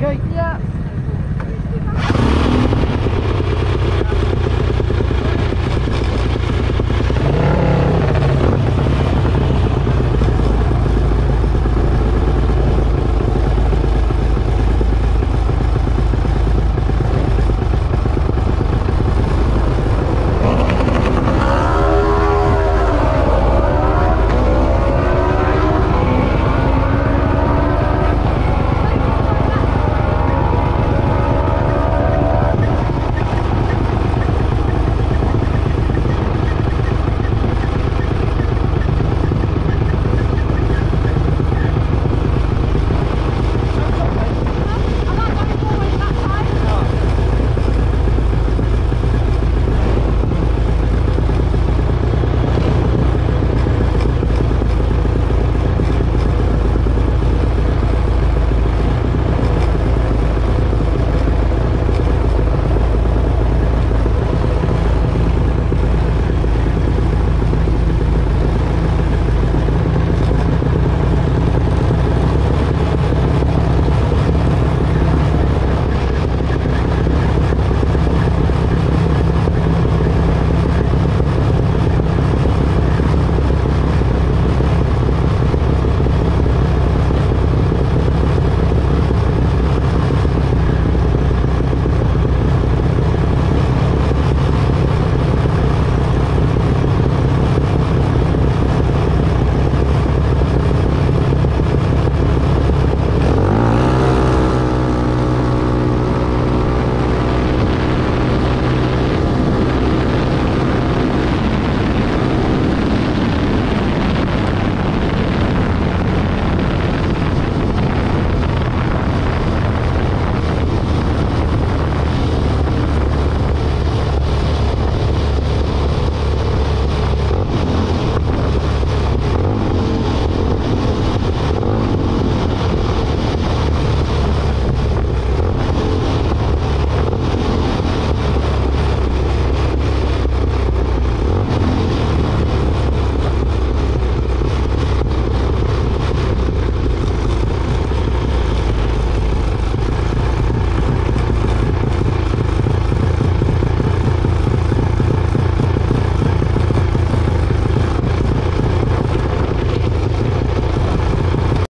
Frankie? Yeah.